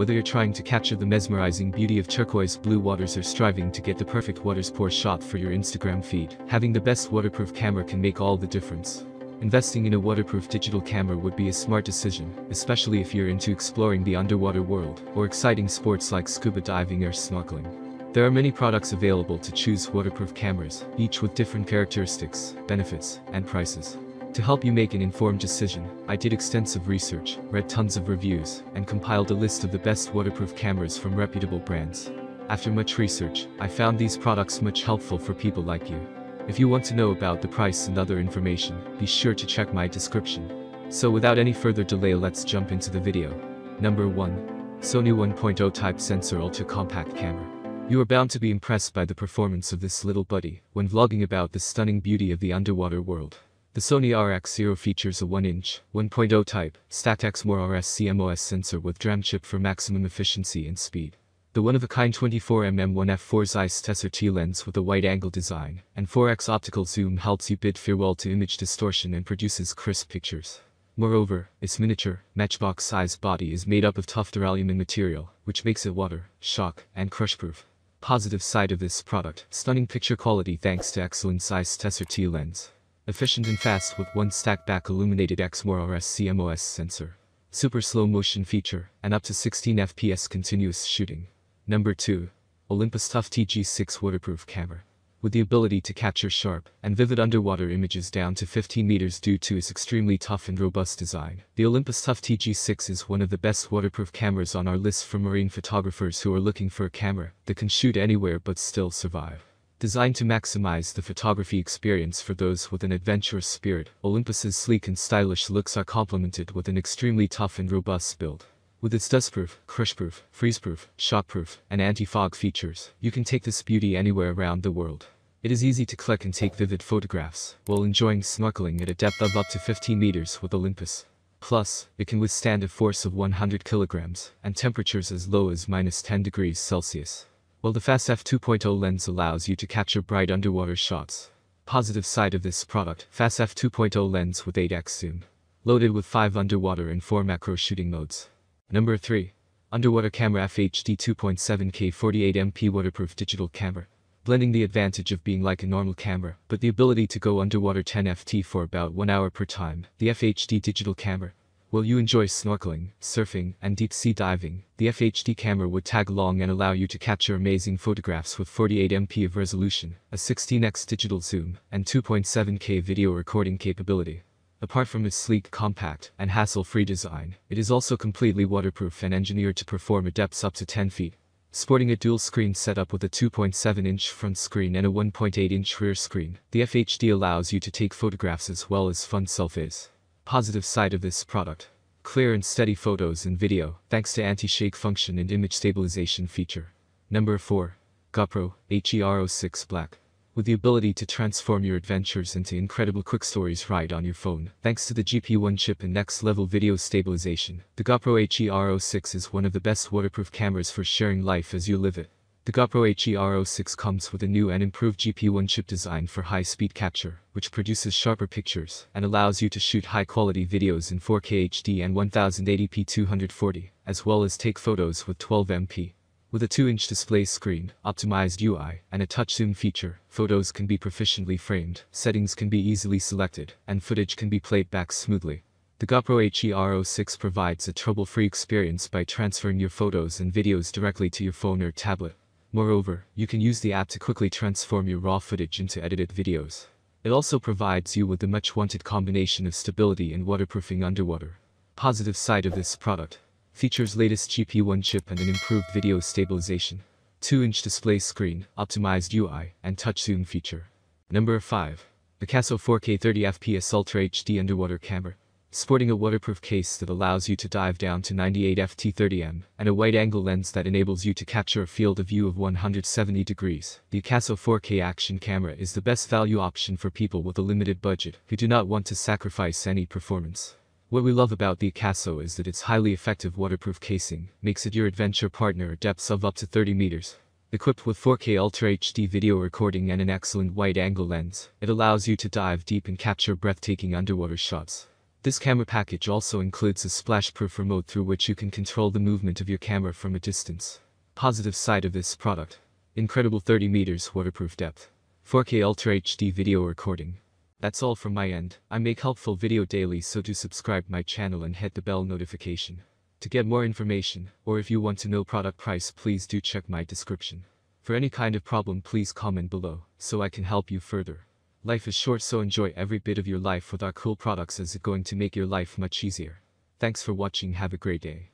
Whether you're trying to capture the mesmerizing beauty of turquoise blue waters or striving to get the perfect watersport shot for your Instagram feed, having the best waterproof camera can make all the difference. Investing in a waterproof digital camera would be a smart decision, especially if you're into exploring the underwater world or exciting sports like scuba diving or snorkeling. There are many products available to choose waterproof cameras, each with different characteristics, benefits, and prices. To help you make an informed decision, I did extensive research, read tons of reviews, and compiled a list of the best waterproof cameras from reputable brands. After much research, I found these products much helpful for people like you. If you want to know about the price and other information, be sure to check my description. So without any further delay let's jump into the video. Number 1. Sony 1.0 Type Sensor Ultra Compact Camera. You are bound to be impressed by the performance of this little buddy when vlogging about the stunning beauty of the underwater world. The Sony RX0 features a 1-inch, 1.0 type, stacked Exmor RS CMOS sensor with DRAM chip for maximum efficiency and speed. The one-of-a-kind 24mm 1f4 Zeiss Tessar T lens with a wide-angle design and 4x optical zoom helps you bid farewell to image distortion and produces crisp pictures. Moreover, its miniature, matchbox-sized body is made up of tough duralumin material, which makes it water, shock, and crush-proof. Positive side of this product, stunning picture quality thanks to excellent Zeiss Tessar T lens. Efficient and fast with one stack back illuminated Exmor RS CMOS sensor. Super slow motion feature, and up to 16 FPS continuous shooting. Number 2. Olympus Tough TG6 Waterproof Camera. With the ability to capture sharp and vivid underwater images down to 15 meters due to its extremely tough and robust design, the Olympus Tough TG6 is one of the best waterproof cameras on our list for marine photographers who are looking for a camera that can shoot anywhere but still survive. Designed to maximize the photography experience for those with an adventurous spirit, Olympus's sleek and stylish looks are complemented with an extremely tough and robust build. With its dustproof, crushproof, freezeproof, shockproof, and anti-fog features, you can take this beauty anywhere around the world. It is easy to click and take vivid photographs, while enjoying snorkeling at a depth of up to 15 meters with Olympus. Plus, it can withstand a force of 100 kilograms, and temperatures as low as minus 10 degrees Celsius while the Fast f2.0 lens allows you to capture bright underwater shots. Positive side of this product, Fast f2.0 lens with 8x zoom. Loaded with 5 underwater and 4 macro shooting modes. Number 3. Underwater Camera FHD 2.7K 48MP Waterproof Digital Camera. Blending the advantage of being like a normal camera, but the ability to go underwater 10ft for about 1 hour per time, the FHD digital camera Will you enjoy snorkeling, surfing, and deep-sea diving? The FHD camera would tag along and allow you to capture amazing photographs with 48MP of resolution, a 16x digital zoom, and 2.7K video recording capability. Apart from its sleek, compact, and hassle-free design, it is also completely waterproof and engineered to perform at depths up to 10 feet. Sporting a dual-screen setup with a 2.7-inch front screen and a 1.8-inch rear screen, the FHD allows you to take photographs as well as fun selfies. Positive side of this product. Clear and steady photos and video, thanks to anti-shake function and image stabilization feature. Number 4. GoPro HERO6 Black. With the ability to transform your adventures into incredible quick stories right on your phone, thanks to the GP1 chip and next-level video stabilization, the GoPro HERO6 is one of the best waterproof cameras for sharing life as you live it. The GoPro HERO6 comes with a new and improved GP1 chip design for high-speed capture, which produces sharper pictures and allows you to shoot high-quality videos in 4K HD and 1080p 240, as well as take photos with 12MP. With a 2-inch display screen, optimized UI, and a touch zoom feature, photos can be proficiently framed, settings can be easily selected, and footage can be played back smoothly. The GoPro HERO6 provides a trouble-free experience by transferring your photos and videos directly to your phone or tablet. Moreover, you can use the app to quickly transform your raw footage into edited videos. It also provides you with the much wanted combination of stability and waterproofing underwater. Positive side of this product. Features latest GP1 chip and an improved video stabilization. 2-inch display screen, optimized UI, and touch zoom feature. Number 5. Akaso 4K 30fps Ultra HD Underwater Camera sporting a waterproof case that allows you to dive down to 98 ft30m, and a wide-angle lens that enables you to capture a field of view of 170 degrees. The Akaso 4K action camera is the best value option for people with a limited budget who do not want to sacrifice any performance. What we love about the Akaso is that its highly effective waterproof casing makes it your adventure partner at depths of up to 30 meters. Equipped with 4K Ultra HD video recording and an excellent wide-angle lens, it allows you to dive deep and capture breathtaking underwater shots. This camera package also includes a splash-proof remote through which you can control the movement of your camera from a distance. Positive side of this product. Incredible 30 meters waterproof depth. 4K Ultra HD video recording. That's all from my end. I make helpful video daily so do subscribe my channel and hit the bell notification. To get more information, or if you want to know product price please do check my description. For any kind of problem please comment below, so I can help you further. Life is short so enjoy every bit of your life with our cool products as it going to make your life much easier. Thanks for watching have a great day.